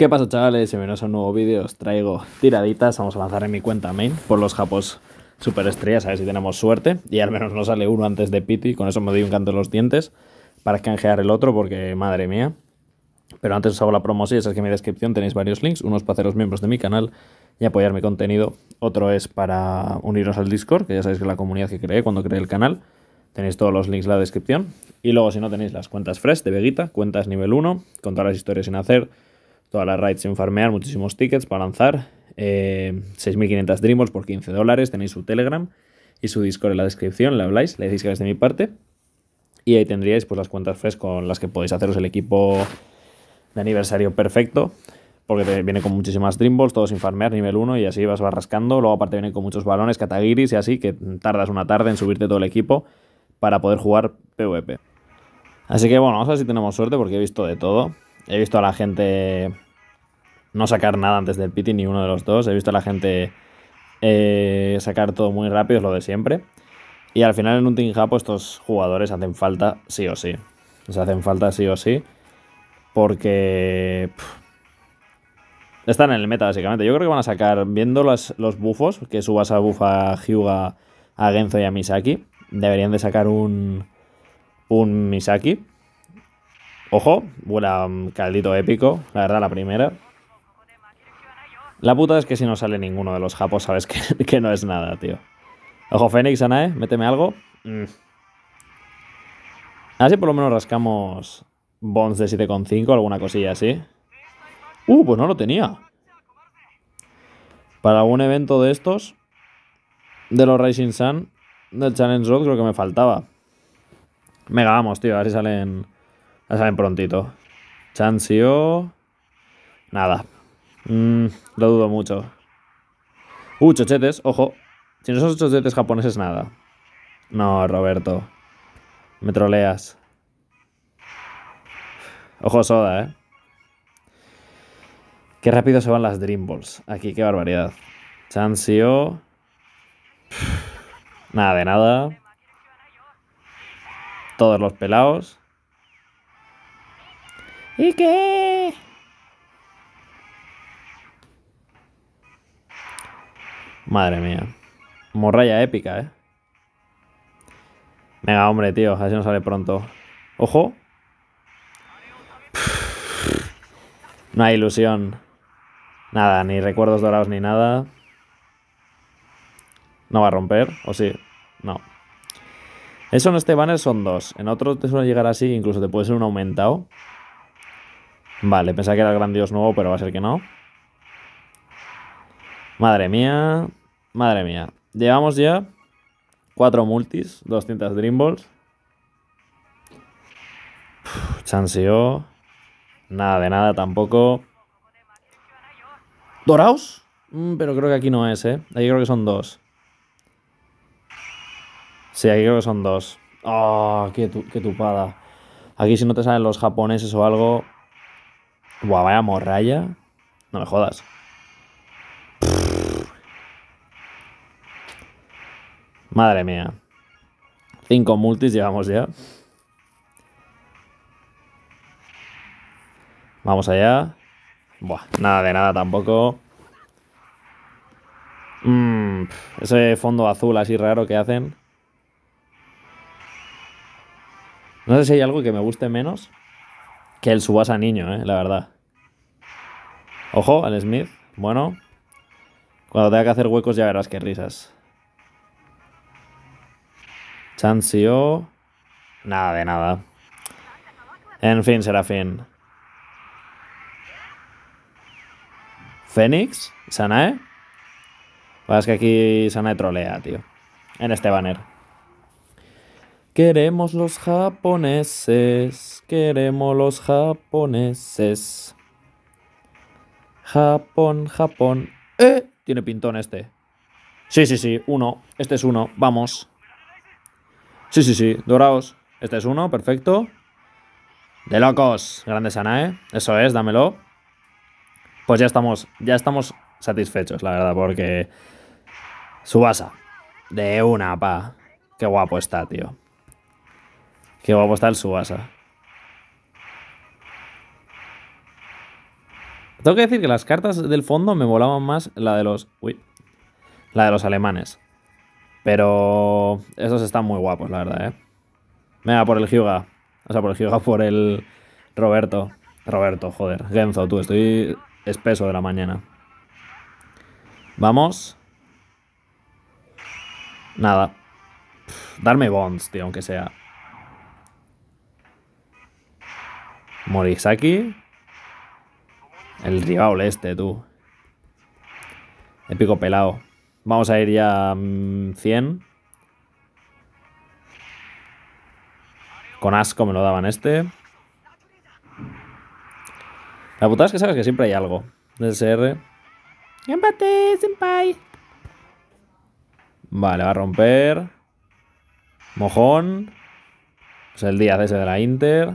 ¿Qué pasa chavales? Bienvenidos a un nuevo vídeo, os traigo tiraditas, vamos a lanzar en mi cuenta main por los japos superestrellas, a ver si tenemos suerte y al menos no sale uno antes de Pity, con eso me doy un canto en los dientes para canjear el otro porque madre mía. Pero antes os hago la promoción, es que en mi descripción tenéis varios links, unos para haceros miembros de mi canal y apoyar mi contenido, otro es para uniros al Discord, que ya sabéis que es la comunidad que creé cuando creé el canal. Tenéis todos los links en la descripción. Y luego, si no, tenéis las cuentas fresh de Vegeta, cuentas nivel 1, con todas las historias sin hacer, todas las raids sin farmear, muchísimos tickets para lanzar, eh, 6.500 Dreamballs por 15 dólares, tenéis su Telegram y su Discord en la descripción, le habláis, le decís que es de mi parte. Y ahí tendríais pues las cuentas fresh con las que podéis haceros el equipo de aniversario perfecto. Porque te viene con muchísimas Dreamballs, todo sin farmear, nivel 1, y así vas rascando. Luego aparte viene con muchos balones, katagiris y así, que tardas una tarde en subirte todo el equipo para poder jugar PvP. Así que bueno, vamos a ver si tenemos suerte porque he visto de todo. He visto a la gente no sacar nada antes del pity, ni uno de los dos. He visto a la gente eh, sacar todo muy rápido, es lo de siempre. Y al final en un Team Japo estos jugadores hacen falta sí o sí. O sea, hacen falta sí o sí. Porque... están en el meta, básicamente. Yo creo que van a sacar, viendo los, los bufos, que subas a bufa a Hyuga, a Genzo y a Misaki, deberían de sacar un, un Misaki. Ojo, vuela caldito épico, la verdad, la primera. La puta es que si no sale ninguno de los japos, sabes que, que no es nada, tío. Ojo, Fénix, Anae, méteme algo. Mm. A ver si por lo menos rascamos bonds de 7,5, alguna cosilla así. Uh, pues no lo tenía. Para algún evento de estos, de los Rising Sun, del Challenge Road, creo que me faltaba. Venga, vamos, tío, a ver si salen, a ver si salen prontito. Chansio... Nada. Mm, lo dudo mucho. Uh, chochetes, ojo. Si no son chochetes japoneses, nada. No, Roberto. Me troleas. Ojo soda, ¿eh? Qué rápido se van las Dream Balls. Aquí, qué barbaridad. Chansio. Nada de nada. Todos los pelados. ¿Y qué? Madre mía. Morraya épica, ¿eh? Venga, hombre, tío. A ver nos sale pronto. Ojo. No hay ilusión. Nada, ni recuerdos dorados ni nada. No va a romper, ¿o sí? No. Eso en este banner son dos. En otro te suele llegar así, incluso te puede ser un aumentado. Vale, pensaba que era el gran dios nuevo, pero va a ser que no. Madre mía. Madre mía. Llevamos ya cuatro multis, 200 Dreamballs. Chanseo. Nada de nada tampoco. ¿Doraos? Mm, pero creo que aquí no es, ¿eh? Aquí creo que son dos. Sí, aquí creo que son dos. ¡Oh, qué, qué tupada! Aquí si no te salen los japoneses o algo... Buah, vaya morralla. No me jodas. Madre mía. Cinco multis llevamos ya. Vamos allá. Buah, nada de nada tampoco. Mm, ese fondo azul así raro que hacen. No sé si hay algo que me guste menos que el Subasa niño, eh, la verdad. Ojo, al Smith. Bueno. Cuando tenga que hacer huecos ya verás qué risas. Chansio. Nada de nada. En fin, será fin. Fénix, Sanae. Pues es que aquí Sanae trolea, tío. En este banner. Queremos los japoneses. Queremos los japoneses. Japón, Japón. ¡Eh! Tiene pintón este. Sí, sí, sí. Uno. Este es uno. Vamos. Sí, sí, sí. Doraos. Este es uno. Perfecto. De locos. Grande Sanae. Eso es. Dámelo. Pues ya estamos, ya estamos satisfechos, la verdad, porque... Subasa. De una, pa. Qué guapo está, tío. Qué guapo está el Subasa. Tengo que decir que las cartas del fondo me volaban más la de los... Uy. La de los alemanes. Pero esos están muy guapos, la verdad, ¿eh? Venga, por el Hyuga. O sea, por el Hyuga, por el Roberto. Roberto, joder. Genzo, tú, estoy espeso de la mañana. Vamos. Nada. darme bonds, tío, aunque sea. Morisaki. El rival este, tú. Épico pelado. Vamos a ir ya 100. Mm, Con asco me lo daban este. La putada es que sabes que siempre hay algo. DSR. Empate, senpai. Vale, va a romper. Mojón. Es el día ese de la Inter.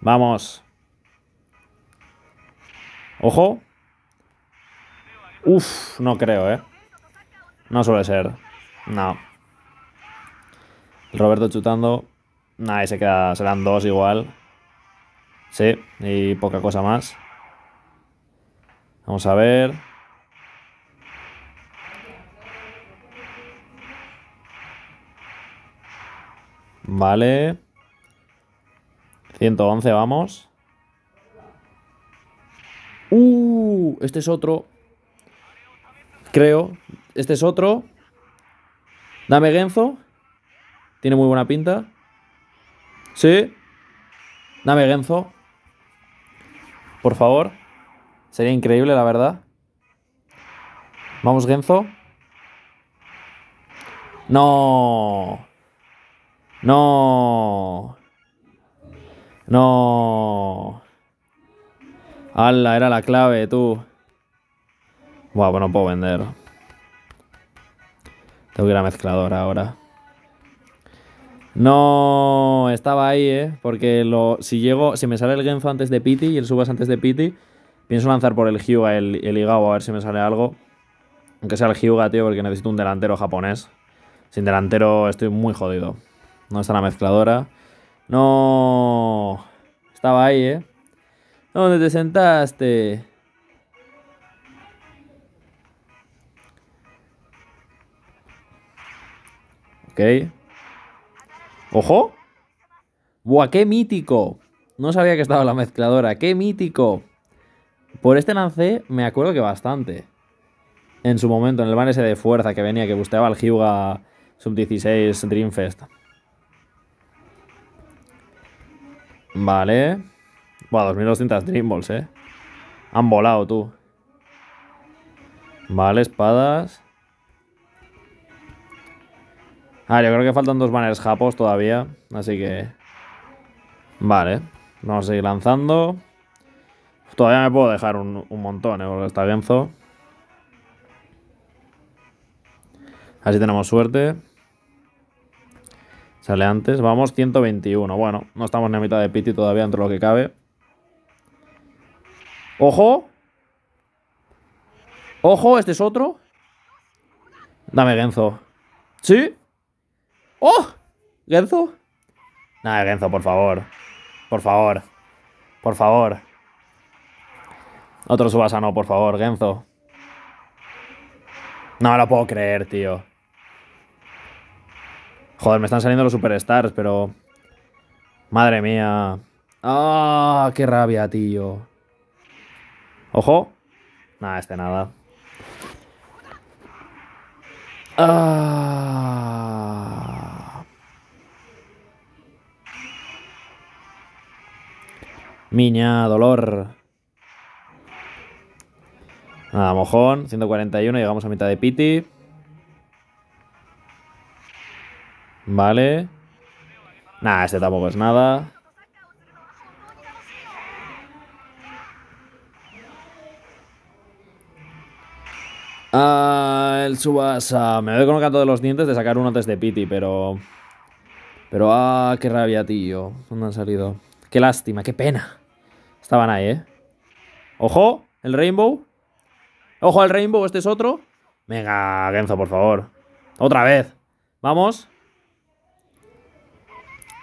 Vamos. Ojo. Uf, no creo, ¿eh? No suele ser. No. Roberto chutando. Nah, se queda. Serán dos igual. Sí, y poca cosa más. Vamos a ver. Vale. 111, vamos. Uh, este es otro. Creo. Este es otro. Dame Genzo. Tiene muy buena pinta. Sí. Dame Genzo. Por favor. Sería increíble, la verdad. Vamos, Genzo. No. No. No. ¡Hala! Era la clave, tú. Buah, pues no puedo vender. Tengo que ir a mezclador ahora. No, estaba ahí, ¿eh? Porque lo, si llego, si me sale el Genzo antes de Pity y el Subas antes de Pity, pienso lanzar por el Hyuga el, el a ver si me sale algo. Aunque sea el Hyuga, tío, porque necesito un delantero japonés. Sin delantero estoy muy jodido. No está la mezcladora. No. Estaba ahí, ¿eh? ¿Dónde te sentaste? Ok. ¡Ojo! ¡Buah, qué mítico! No sabía que estaba la mezcladora. ¡Qué mítico! Por este lance me acuerdo que bastante. En su momento, en el ban ese de fuerza que venía, que busteaba al Hyuga Sub-16 Dreamfest. Vale. Buah, 2200 Dreamballs, eh. Han volado, tú. Vale, espadas. Ah, yo creo que faltan dos banners japos todavía. Así que... Vale. Vamos a seguir lanzando. Todavía me puedo dejar un, montón, ¿eh? Porque está Genzo. Así tenemos suerte. Sale antes. Vamos, 121. Bueno, no estamos ni a mitad de piti todavía entre lo que cabe. ¡Ojo! ¡Ojo! ¿Este es otro? Dame Genzo. ¿Sí? ¡Oh! ¿Genzo? Nada, Genzo, por favor. Por favor. Por favor. Otro Subasano, por favor, Genzo. No lo puedo creer, tío. Joder, me están saliendo los superstars, pero... Madre mía. ¡Ah! ¡Qué rabia, tío! Ojo. Nada, este nada. ¡Ah! Miña, dolor. Nada, mojón. 141, llegamos a mitad de piti. Vale. Nada, este tampoco es nada. Ah, el Subasa. Me doy con el canto los dientes de sacar uno antes de Piti, pero... Pero, ah, qué rabia, tío. ¿Dónde han salido? Qué lástima, qué pena. Estaban ahí, ¿eh? ¡Ojo! El Rainbow. ¡Ojo al Rainbow! ¿Este es otro? Venga, Genzo, por favor. Otra vez. Vamos.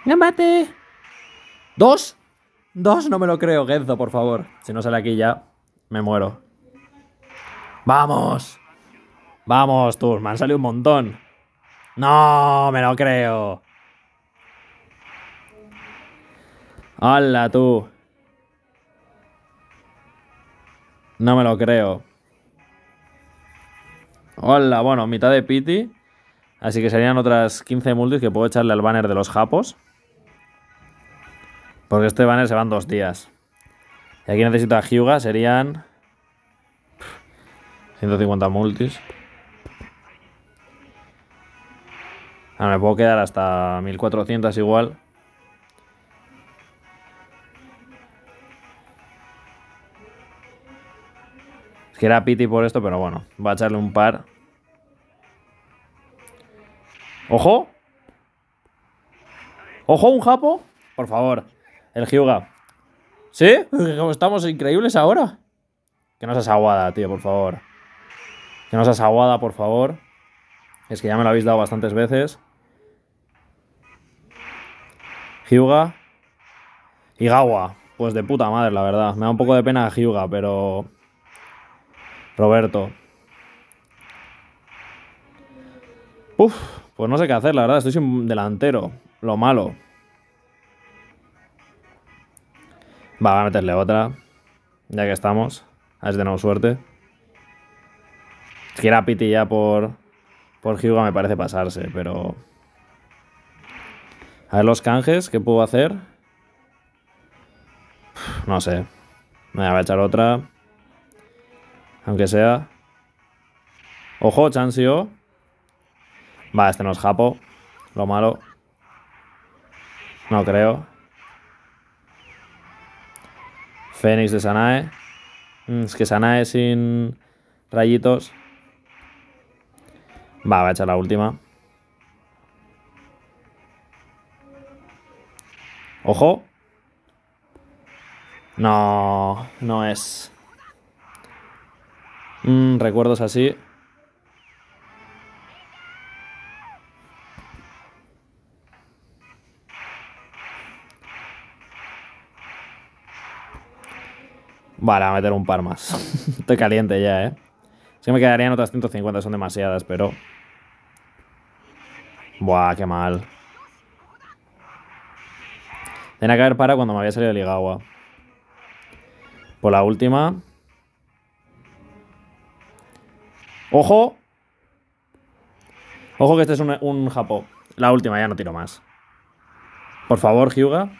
¡Gambate! ¿Dos? Dos, no me lo creo, Genzo, por favor. Si no sale aquí ya, me muero. ¡Vamos! Vamos, tú, me han salido un montón. No, me lo creo. ¡Hala, tú! No me lo creo. Hola, bueno, mitad de piti. Así que serían otras 15 multis que puedo echarle al banner de los japos. Porque este banner se van dos días. Y aquí necesito a Hyuga, serían... 150 multis. Ahora me puedo quedar hasta 1400 igual. Que era piti por esto, pero bueno. Va a echarle un par. ¡Ojo! ¡Ojo, un japo! Por favor. El Hyuga. ¿Sí? Estamos increíbles ahora. Que no seas aguada, tío, por favor. Que no seas aguada, por favor. Es que ya me lo habéis dado bastantes veces. Hyuga. Y Gawa. Pues de puta madre, la verdad. Me da un poco de pena Hyuga, pero... Roberto. Uf. Pues no sé qué hacer, la verdad. Estoy sin delantero. Lo malo. Va, voy a meterle otra. Ya que estamos. A ver si suerte. Si era Piti ya por, por Hyuga me parece pasarse, pero... A ver los canjes, ¿qué puedo hacer? No sé. Me voy a echar otra. Aunque sea. Ojo, Chansio. Va, este no es Japo. Lo malo. No creo. Fénix de Sanae. Mm, es que Sanae sin rayitos. Va, voy a echar la última. Ojo. No, no es. Mm, recuerdos así. Vale, a meter un par más. Estoy caliente ya, ¿eh? Que me quedarían otras 150, son demasiadas, pero... Buah, qué mal. Tenía que haber para cuando me había salido el Igawa. Por la última. ¡Ojo! Ojo que este es un, un. La última, ya no tiro más. Por favor, Hyuga.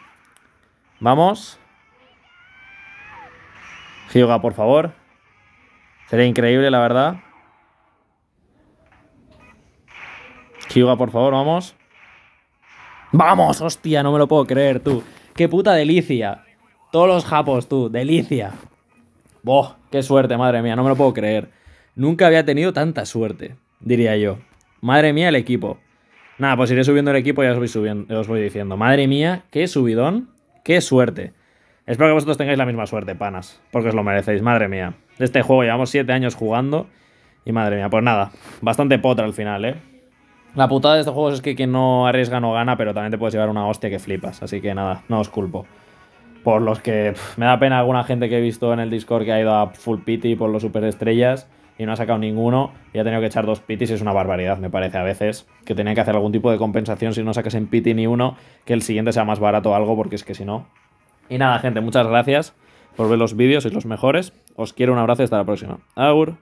Vamos. Hyuga, por favor. Sería increíble, la verdad. Hyuga, por favor, vamos. ¡Vamos! ¡Hostia! No me lo puedo creer, tú. ¡Qué puta delicia! Todos los japos, tú. ¡Delicia! ¡Boh! ¡Qué suerte, madre mía! No me lo puedo creer. Nunca había tenido tanta suerte, diría yo. Madre mía, el equipo. Nada, pues iré subiendo el equipo y ya os voy, subiendo, os voy diciendo. Madre mía, qué subidón, qué suerte. Espero que vosotros tengáis la misma suerte, panas, porque os lo merecéis, madre mía. De este juego llevamos 7 años jugando y madre mía, pues nada, bastante potra al final, ¿eh? La putada de este juego es que quien no arriesga no gana, pero también te puedes llevar una hostia que flipas, así que nada, no os culpo. Por los que me da pena alguna gente que he visto en el Discord que ha ido a full pity por los superestrellas y no ha sacado ninguno y ha tenido que echar dos pitis es una barbaridad, me parece a veces. Que tenía que hacer algún tipo de compensación si no sacas en pity ni uno, que el siguiente sea más barato o algo, porque es que si no, y nada, gente, muchas gracias por ver los vídeos, sois los mejores. Os quiero un abrazo y hasta la próxima. Agur.